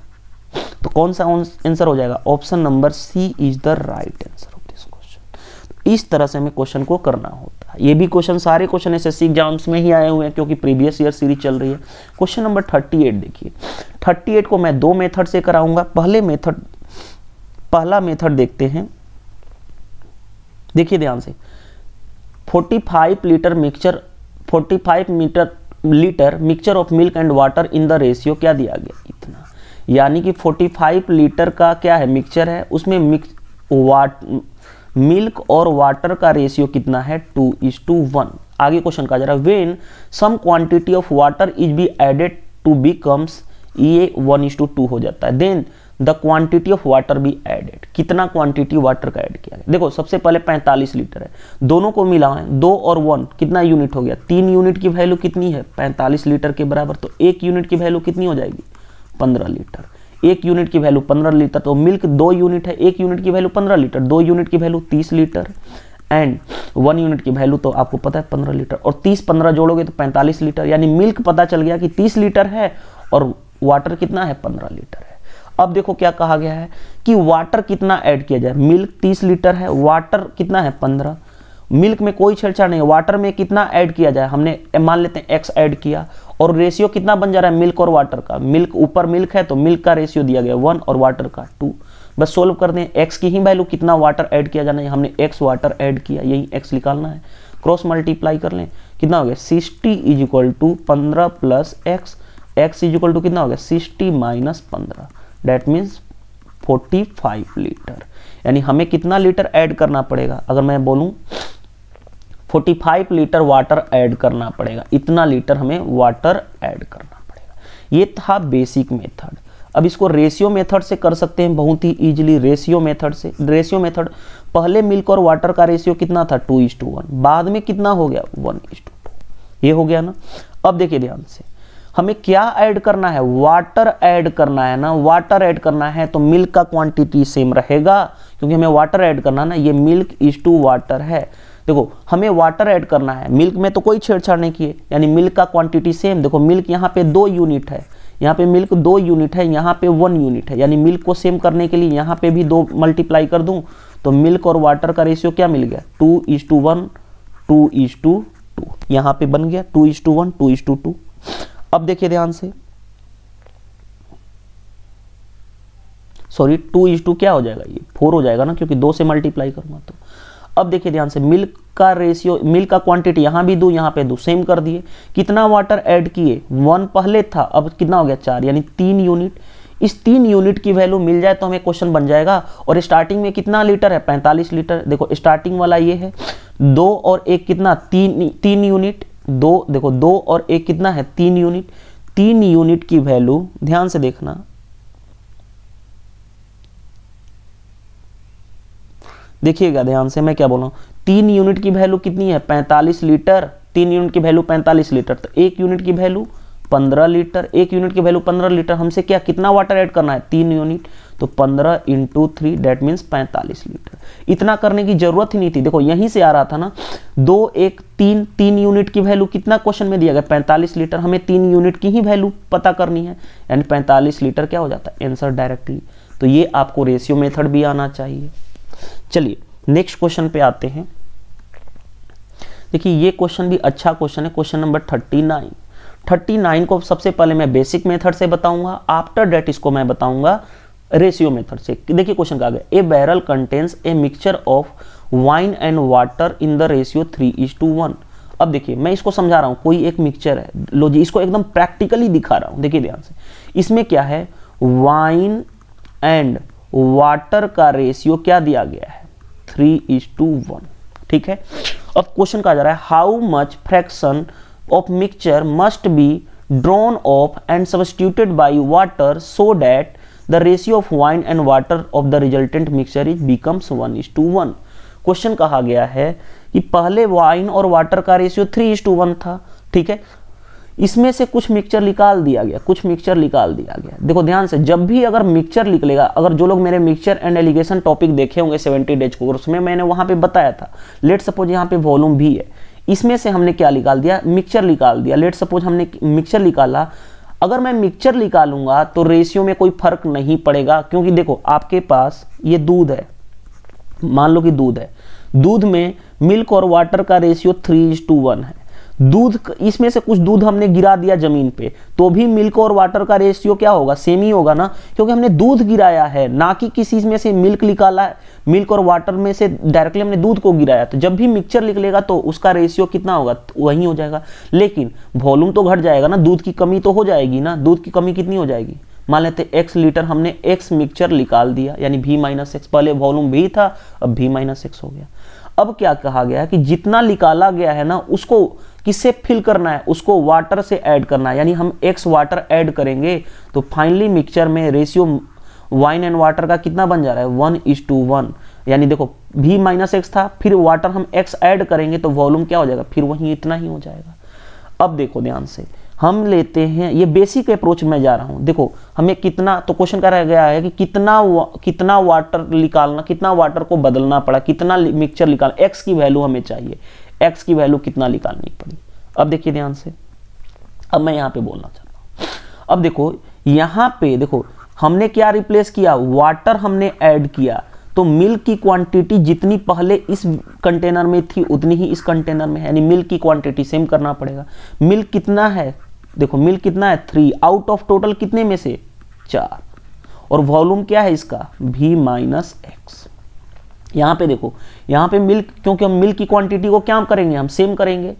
तो कौन सा आंसर हो जाएगा? Option number C is the right answer of this question. इस तरह से हमें क्वेश्चन को करना होता है। ये भी क्वेश्चन सारे क्वेश्चन एसएससी एग्ज़ाम्स में ही आए हुए हैं, क्योंकि प्रीवियस ईयर सीरीज़ चल रही है। क्वेश्चन नंबर थर्टी एट देखिए। थर्टी एट को मैं दो मेथड से कराऊँगा। पहले मेथड पहला मेथड देखते हैं। देखिए ध्यान से। 45 litre mixture 45 metre litre mixture of milk and water in the ratio क्या दिया गया? इतना। यानी कि 45 लीटर का क्या है? मिक्सचर है। उसमें मिक्स वाट मिल्क और वाटर का रेशियो कितना है? टू इज़ टू वन आगे क्वेश्चन कहा जा रहा है। When some quantity of water is be added to becomes ये वन इज़ टू टू हो जाता है। Then the quantity of water be added कितना क्वांटिटी वाटर का ऐड किया गया? देखो, सबसे पहले 45 लीटर है। दोनों को मिला है। दो और वन कितना यूनिट हो गया? तीन यूनिट की वैल्यू कितनी है? 45 लीटर के बराबर। तो एक यूनिट की वैल्यू कितनी हो जाएगी? 15 लीटर एक यूनिट की वैल्यू 15 लीटर तो मिल्क दो यूनिट है, एक यूनिट की वैल्यू 15 लीटर दो यूनिट की value 30 litre and one unit की वैल्यू तो आपको पता है 15 लीटर और 30 15 जोड़ोगे तो 45 लीटर यानी मिल्क पता चल गया कि 30 लीटर है, और वाटर कितना है? 15 लीटर है। अब देखो क्या कहा गया है कि वाटर कितना ऐड किया जाए? मिल्क 30 लीटर है वाटर कितना है? 15 मिल्क में कोई छेड़छाड़ नहीं वाटर में कितना ऐड किया जाए? हमने, मान लेते हैं एक्स ऐड किया और रेशियो कितना बन जा रहा है? मिल्क और वाटर का। मिल्क ऊपर मिल्क है तो मिल्क का रेशियो दिया गया वन और वाटर का टू बस सोल्व कर दें एक्स की ही वैल्यू कितना वाटर ऐड किया जाना है? हमने एक्स वाटर ऐड किया, यही एक्स निकालना है। क्रॉस मल्टीप्लाई कर लें, कितना हो गया? सिक्सटी इज़ इक्वल टू पंद्रह plus X X is equal to कितना हो गया? सिक्सटी माइनस पंद्रह। डेट मीन्स 45 लीटर यानी हमें कितना लीटर ऐड करना पड़ेगा? अगर मैं बोलूँ 45 लीटर वाटर ऐड करना पड़ेगा। इतना लीटर हमें वाटर ऐड करना पड़ेगा। ये था बेसिक मेथड। अब इसको रेशियो मेथड से कर सकते हैं बहुत ही इजीली रेशियो मेथड से। रेशियो मेथड, पहले मिल्क और वाटर का रेशियो कितना था? टू इज़ टू वन बाद में कितना हो गया? वन इज़ टू टू ये हो गया ना? अब देखिए ध्यान से। हमें क्या ऐड करना है? वाटर ऐड करना है ना? वाटर ऐड करना है तो मिल्क का क्वांटिटी सेम रहेगा, क्योंकि हमें वाटर ऐड करना ना? ये मिल्क इज़ टू वाटर है। देखो, हमें वाटर ऐड करना है। मिल्क में तो कोई छेड़छाड़ नहीं किए। यानी मिल्क का क्वांटिटी सेम देखो मिल्क यहाँ पे दो यूनिट है। यहाँ पे मिल्क दो यूनिट है, यहाँ पे वन यूनिट है। यानी मिल्क को सेम करने के लिए यहाँ पे भी दो मल्टीप्लाई कर दूँ तो मिल्क और वाटर का रेशियो क्या मिल गया? Two is to one two is to two यहाँ पे बन गया two is to one two is to two अब देखिए ध्यान से। सॉरी टू इज़ टू क्या हो जाएगा ये? फोर हो जाएगा ना, क्योंकि दो से मल्टीप्लाई करूँगा तो। अब देखिए ध्यान से, मिल्क का रेशियो मिल्क का क्वांटिटी यहाँ भी दो, यहाँ पे दो सेम कर दिए। कितना वाटर ऐड किए? वन पहले था, अब कितना हो गया? चार, यानी तीन यूनिट इस तीन यूनिट की वैल्यू मिल जाए तो हमें क्वेश्चन बन जाएगा। और स्टार्टिंग में कितना लीटर है? पैंतालीस लीटर देखो स्टार्टिंग वाला ये है। दो और एक कितना? तीन तीन यूनिट दो, देखो, दो और एक कितना है? तीन यूनिट तीन यूनिट की वैल्यू ध्यान से देखना देखिएगा ध्यान से मैं क्या बोल रहा हूँ। तीन यूनिट की वैल्यू कितनी है? पैंतालीस लीटर तीन यूनिट की वैल्यू पैंतालीस लीटर तो एक यूनिट की वैल्यू पंद्रह लीटर एक यूनिट की वैल्यू पंद्रह लीटर हमसे क्या, कितना वाटर ऐड करना है? तीन यूनिट तो पंद्रह इंटू थ्री डेट मीन्स पैंतालीस लीटर इतना करने की ज़रूरत ही नहीं थी। देखो, यहीं से आ रहा था ना। दो, एक, तीन तीन यूनिट की वैल्यू कितना क्वेश्चन में दिया गया? पैंतालीस लीटर हमें तीन यूनिट की ही वैल्यू पता करनी है। यानी पैंतालीस लीटर क्या हो जाता है? आंसर डायरेक्टली तो ये आपको रेशियो मेथड भी आना चाहिए। चलिए नेक्स्ट क्वेश्चन पे आते हैं। देखिए, ये क्वेश्चन भी अच्छा क्वेश्चन है। Question number thirty nine thirty nine को सबसे पहले मैं बेसिक मेथड से बताऊँगा। आफ्टर डेट इसको मैं बताऊँगा रेशियो मेथड से। देखिए क्वेश्चन का गया a barrel contains a mixture of wine and water in the ratio three is to one अब देखिए, मैं इसको समझा रहा हूँ। कोई एक मिक्सचर है। लो जी, इसको एकदम प्रैक्टिकली दिखा रहा हूँ। देखिए ध्यान से। इसमें क्या है? वाइन एंड वाटर का रेशियो क्या दिया गया है? थ्री इज़ टू वन ठीक है? अब क्वेश्चन कहा जा रहा है how much fraction of mixture must be drawn off and substituted by water so that the ratio of wine and water of the resultant mixture is becomes one is to one question कहा गया है कि पहले wine और water का ratio three is to one था, ठीक है? इसमें से कुछ मिक्सचर निकाल दिया गया, कुछ मिक्सचर निकाल दिया गया। देखो ध्यान से, जब भी अगर मिक्सचर निकलेगा, अगर जो लोग मेरे मिक्सचर एंड एलिगेशन टॉपिक देखे होंगे सेवेंटी डेज़ कोर्स में, मैंने वहाँ पे बताया था। लेट सपोज़ यहाँ पे वॉल्यूम भी है। इसमें से हमने क्या निकाल दिया? मिक्सचर निकाल दिया। लेट सपोज़ हमने मिक्सचर निकाला। अगर मैं मिक्सचर निकालूँगा तो रेशियो में कोई फ़र्क नहीं पड़ेगा, क्योंकि देखो, आपके पास ये दूध है। मान लो कि दूध है। दूध में मिल्क और वाटर का ratio three is to one है। दूध इसमें से कुछ दूध हमने गिरा दिया ज़मीन पे तो भी मिल्क और वाटर का रेशियो क्या होगा? सेम ही होगा ना? क्योंकि हमने दूध गिराया है, ना कि किसी में से मिल्क निकाला है। मिल्क और वाटर में से डायरेक्टली हमने दूध को गिराया तो जब भी मिक्सचर निकलेगा तो उसका रेशियो कितना होगा? वही हो जाएगा। लेकिन वॉल्यूम तो घट जाएगा ना? दूध की कमी तो हो जाएगी ना? दूध की कमी कितनी हो जाएगी? मान लेते एक्स लीटर हमने एक्स मिक्सचर निकाल दिया, यानी भी माइनस एक्स पहले वॉल्यूम भी था, अब भी माइनस एक्स हो गया। अब क्या कहा गया है कि जितना निकाला गया है ना, उसको किससे फिल करना है उसको वाटर से ऐड करना है। यानी हम एक्स वाटर ऐड करेंगे तो फाइनली मिक्सचर में रेशियो वाइन एंड वाटर का कितना बन जा रहा है? वन इज़ टू वन यानी देखो भी माइनस एक्स था फिर वाटर हम एक्स ऐड करेंगे तो वॉल्यूम क्या हो जाएगा? फिर वही इतना ही हो जाएगा। अब देखो ध्यान से हम लेते हैं ये बेसिक अप्रोच में जा रहा हूँ। देखो हमें कितना तो क्वेश्चन करा गया है कि कितना वा, कितना वाटर निकालना कितना वाटर को बदलना पड़ा कितना मिक्सचर निकालना एक्स की वैल्यू हमें चाहिए। एक्स की वैल्यू कितना निकालनी पड़ी। अब देखिए ध्यान से। अब मैं यहाँ पे बोलना चाहता हूँ। अब देखो, यहाँ पे देखो, हमने क्या रिप्लेस किया? वाटर हमने ऐड किया। तो मिल्क की क्वांटिटी जितनी पहले इस कंटेनर में थी, उतनी ही इस कंटेनर में है। यानी मिल्क की क्वांटिटी सेम करना पड़ेगा। मिल्क कितना है? देखो मिल्क कितना है? थ्री आउट ऑफ़ टोटल कितने में से? चार। और वॉल्यूम क्या है इसका? भी माइनस एक्स यहाँ पे देखो, यहाँ पे मिल्क क्योंकि हम मिल्क की क्वांटिटी को क्या करेंगे? हम सेम करेंगे।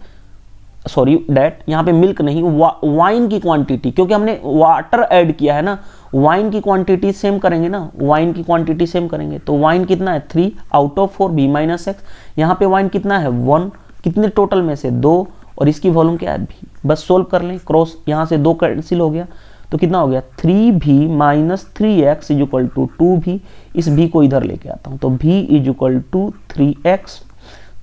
सॉरी डैट यहाँ पे मिल्क नहीं वाइन की क्वांटिटी क्योंकि हमने वाटर ऐड किया है ना। वाइन की क्वांटिटी सेम करेंगे ना। वाइन की क्वांटिटी सेम करेंगे। तो वाइन कितना है? Three out of four B minus X यहाँ पे वाइन कितना है? वन कितने टोटल में से? दो। और इसकी वॉल्यूम क्या है? भी बस सोल्व कर लें। क्रॉस यहाँ से दो कैंसिल हो गया। तो कितना हो गया? Three B minus three X is equal to two B, इस भी को इधर लेके आता हूँ। तो B is equal to three X.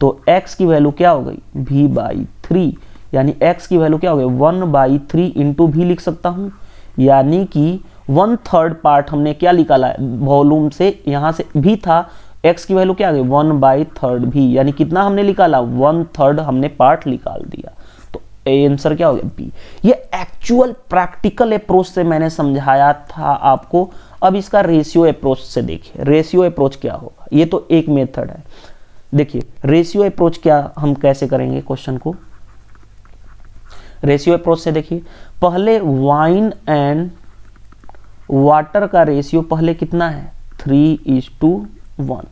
तो x की वैल्यू क्या हो गई? B by three. यानी x की वैल्यू क्या हो गई? वन बाई थ्री इंटू भी लिख सकता हूँ। यानी कि वन थर्ड पार्ट हमने क्या निकाला है? वॉल्यूम से यहाँ से भी था। x की वैल्यू क्या आ गई? वन बाई थर्ड भी। यानी कितना हमने निकाला? वन थर्ड हमने पार्ट निकाल दिया। आंसर क्या हो गया? बी ये एक्चुअल प्रैक्टिकल अप्रोच से मैंने समझाया था आपको। अब इसका रेशियो अप्रोच से देखिए। रेशियो अप्रोच क्या होगा? ये तो एक मेथड है। देखिए रेशियो अप्रोच क्या हम कैसे करेंगे क्वेश्चन को? रेशियो अप्रोच से देखिए। पहले वाइन एंड वाटर का रेशियो पहले कितना है? थ्री इज़ टू वन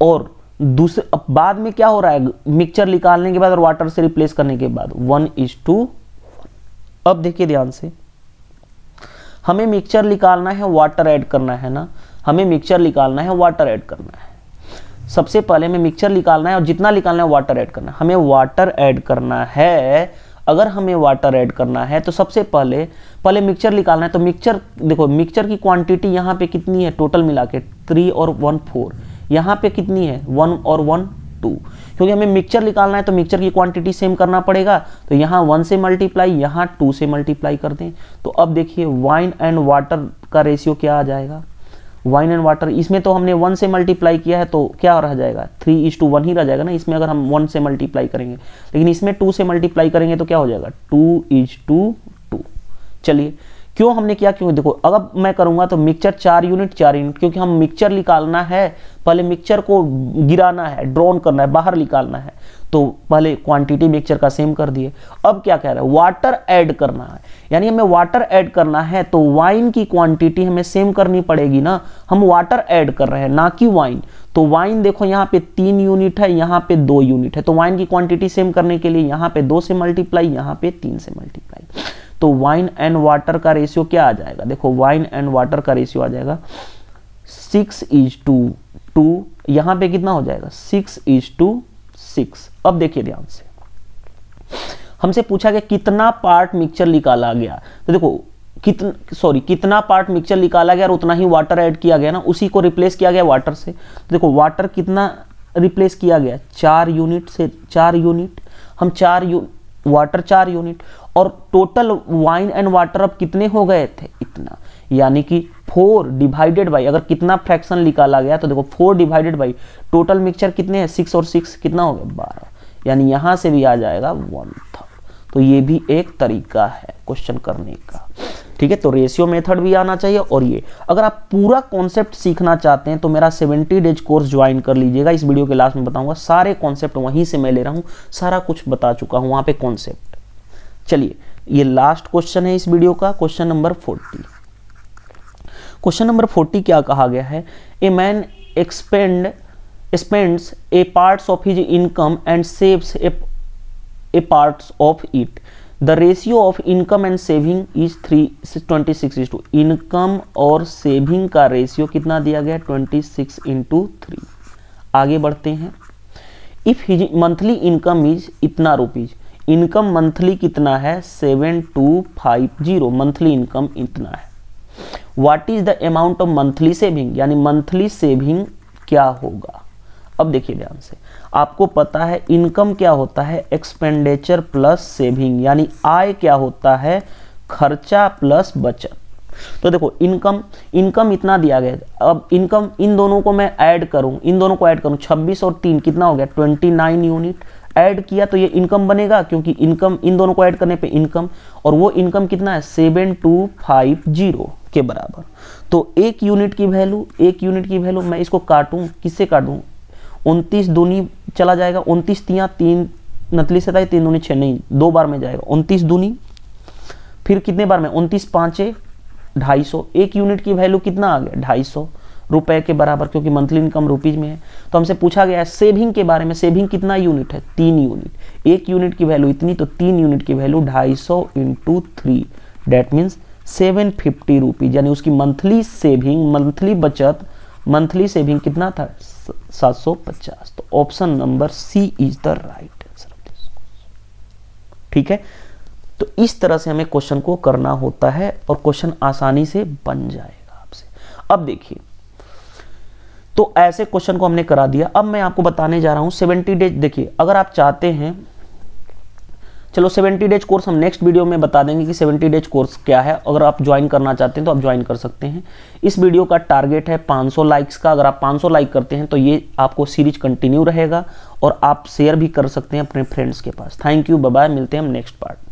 और दूसरे, अब बाद में क्या हो रहा है? मिक्सचर निकालने के बाद और वाटर से रिप्लेस करने के बाद। वन इज़ टू अब देखिए ध्यान से। हमें मिक्सचर निकालना है वाटर ऐड करना है ना? हमें मिक्सचर निकालना है वाटर ऐड करना है। सबसे पहले हमें मिक्सचर निकालना है और जितना निकालना है वाटर ऐड करना है। हमें वाटर ऐड करना है। अगर हमें वाटर ऐड करना है तो सबसे पहले पहले मिक्सचर निकालना है। तो मिक्सचर देखो मिक्सचर की क्वांटिटी यहाँ पे कितनी है? टोटल मिला के थ्री और वन फोर यहाँ पे कितनी है? वन और वन टू क्योंकि हमें मिक्सचर निकालना है तो मिक्सचर की क्वांटिटी सेम करना पड़ेगा। तो यहाँ वन से मल्टीप्लाई यहाँ टू से मल्टीप्लाई कर दें। तो अब देखिए वाइन एंड वाटर का रेशियो क्या आ जाएगा? वाइन एंड वाटर इसमें तो हमने वन से मल्टीप्लाई किया है तो क्या रह जाएगा? थ्री इज़ टू वन ही रह जाएगा ना? इसमें अगर हम वन से मल्टीप्लाई करेंगे। लेकिन इसमें टू से मल्टीप्लाई करेंगे तो क्या हो जाएगा? टू इज़ टू टू चलिए क्यों हमने किया? क्यों? देखो, अगर मैं करूँगा तो मिक्सचर चार यूनिट चार यूनिट क्योंकि हम मिक्सचर निकालना है। पहले मिक्सचर को गिराना है ड्रोन करना है, बाहर निकालना है। तो पहले क्वांटिटी मिक्सचर का सेम कर दिए। अब क्या कह रहा है? वाटर ऐड करना है। यानी हमें वाटर ऐड करना है तो वाइन की क्वांटिटी हमें सेम करनी पड़ेगी ना? हम वाटर ऐड कर रहे हैं, ना कि वाइन तो वाइन देखो, यहाँ पे तीन यूनिट है, यहाँ पे दो यूनिट है। तो वाइन की क्वांटिटी सेम करने के लिए यहाँ पे दो से मल्टीप्लाई यहाँ पे तीन से मल्टीप्लाई तो वाइन एंड वाटर का रेशियो क्या आ जाएगा? देखो वाइन एंड वाटर का रेशियो आ जाएगा। सिक्स इज़ टू टू यहाँ पे कितना हो जाएगा? सिक्स इज़ टू सिक्स अब देखिए ध्यान से। हमसे पूछा गया कितना पार्ट मिक्सचर निकाला गया? तो देखो कितना सॉरी कितना पार्ट मिक्सचर निकाला गया और उतना ही वाटर ऐड किया गया ना, उसी को रिप्लेस किया गया वाटर से। तो देखो वाटर कितना रिप्लेस किया गया? चार यूनिट से, चार यूनिट हम चार यू वाटर चार यूनिट और टोटल वाइन एंड वाटर अब कितने हो गए थे? इतना। यानी कि फोर डिवाइडेड बाई अगर कितना फ्रैक्शन निकाला गया तो देखो four divided by total mixture कितने हैं? सिक्स और सिक्स कितना हो गया? बारह। यानी यहाँ से भी आ जाएगा वन थर्ड तो ये भी एक तरीका है क्वेश्चन करने का। ठीक है? तो रेशियो मेथड भी आना चाहिए और ये। अगर आप पूरा कॉन्सेप्ट सीखना चाहते हैं तो मेरा 70 डेज़ कोर्स ज्वाइन कर लीजिएगा। इस वीडियो के लास्ट में बताऊँगा, सारे कॉन्सेप्ट वहीं से मैं ले रहा हूँ, सारा कुछ बता चुका हूँ, वहाँ पे कॉन्सेप्ट चलिए, ये लास्ट क्वेश्चन है इस वीडियो का question number forty question number forty क्या कहा गया है? A man expend spends a parts of his income and saves a parts of it the ratio of income and saving is three twenty six is to income और saving का ratio कितना दिया गया? Twenty six into three आगे बढ़ते हैं. If his monthly income is इतना rupees income monthly कितना है? Seven two five zero. Monthly income इतना है। What is the amount of monthly saving यानी मंथली सेविंग क्या होगा? अब देखिए ध्यान से। आपको पता है इनकम क्या होता है? एक्सपेंडिचर प्लस सेविंग यानी आय क्या होता है? खर्चा प्लस बचत। तो देखो, इनकम इनकम इतना दिया गया अब इनकम इन दोनों को मैं ऐड करूँ। इन दोनों को ऐड करूँ। 26 और 3 कितना हो गया? 29 यूनिट ऐड किया तो ये इनकम बनेगा, क्योंकि इनकम इन दोनों को ऐड करने पे इनकम और वो इनकम कितना है? सेवन टू फाइव ज़ीरो के बराबर। तो एक यूनिट की वैल्यू एक यूनिट की वैल्यू मैं इसको काटूं, किससे काटूं? उनतीस दूनी चला जाएगा, उनतीस तिया तीन, नतली से तीन दूनी छः नहीं, दो बार में जाएगा। उनतीस दूनी, फिर कितने बार में? उनतीस पाँचे, ढाई सौ। एक यूनिट की वैल्यू कितना आ गया? ढाई सौ। रुपए के बराबर, क्योंकि मंथली इनकम रुपीज़ में है। तो हमसे पूछा गया है सेविंग के बारे में सेविंग कितना यूनिट है? तीन यूनिट एक यूनिट की वैल्यू इतनी तो तीन यूनिट की वैल्यू ढाई सौ into three that means seven fifty rupees यानी उसकी मंथली सेविंग मंथली बचत मंथली सेविंग कितना था? 750 तो option number C is the right answer ठीक है? तो इस तरह से हमें क्वेश्चन को करना होता है और क्वेश्चन आसानी से बन जाएगा आपसे। अब देखिए तो ऐसे क्वेश्चन को हमने करा दिया। अब मैं आपको बताने जा रहा हूँ 70 डेज़ देखिए, अगर आप चाहते हैं, चलो 70 डेज़ कोर्स हम नेक्स्ट वीडियो में बता देंगे कि 70 डेज़ कोर्स क्या है। अगर आप ज्वाइन करना चाहते हैं तो आप ज्वाइन कर सकते हैं। इस वीडियो का टारगेट है 500 लाइक्स का। अगर आप 500 लाइक करते हैं तो ये आपको सीरीज़ कंटिन्यू रहेगा और आप शेयर भी कर सकते हैं अपने फ्रेंड्स के पास। थैंक यू बाय मिलते हैं हम नेक्स्ट पार्ट